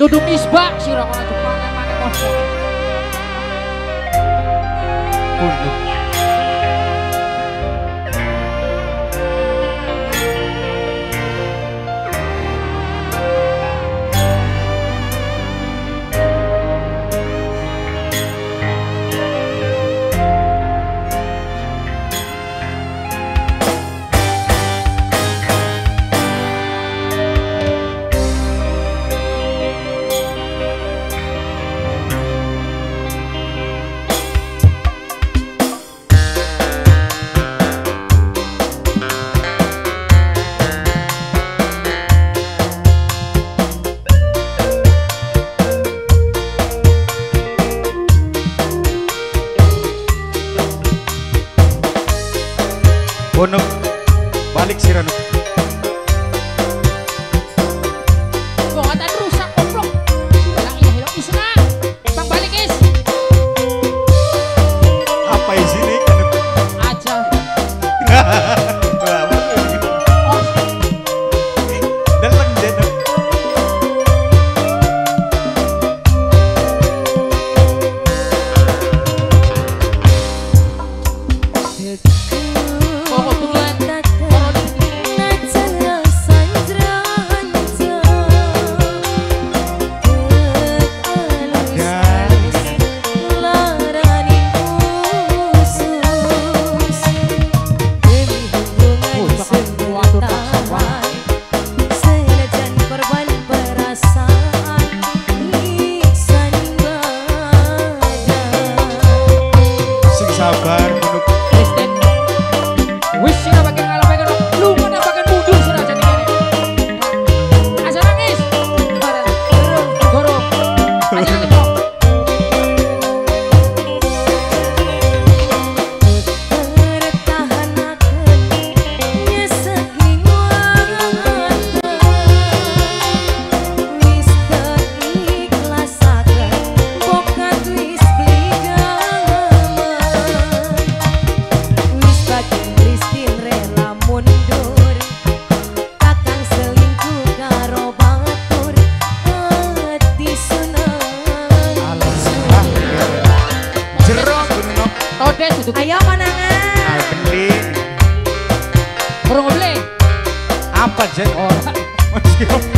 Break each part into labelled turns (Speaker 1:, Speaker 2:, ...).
Speaker 1: duduk
Speaker 2: nisbak sira
Speaker 1: kok
Speaker 2: mangan-mangan
Speaker 1: kok.
Speaker 2: Punduk
Speaker 3: Ayo konangan.
Speaker 2: Ayo beli.
Speaker 1: Kurang beli.
Speaker 2: Apa jen
Speaker 1: oh, orang?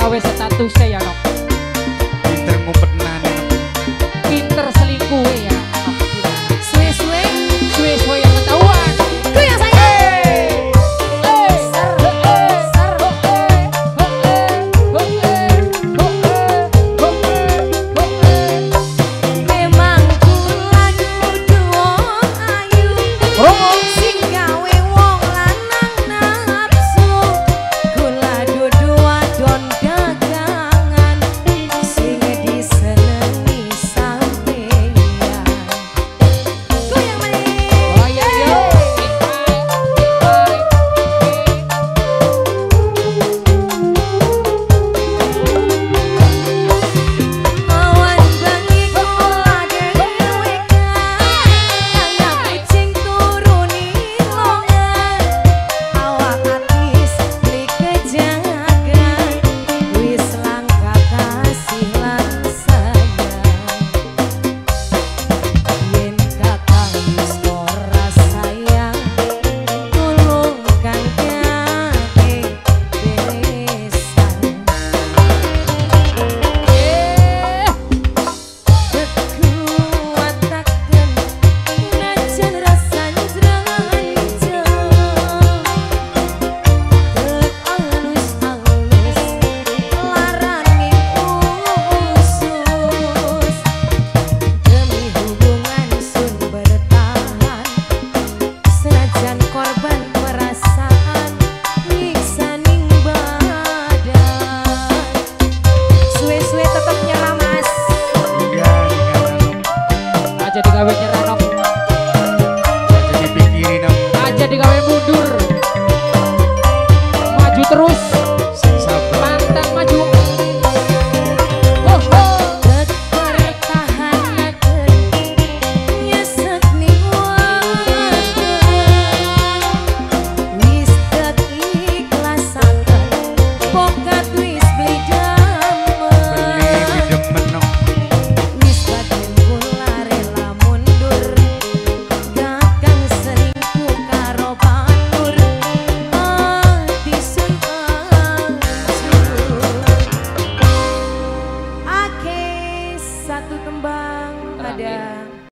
Speaker 3: gawe
Speaker 2: status ya no digamos.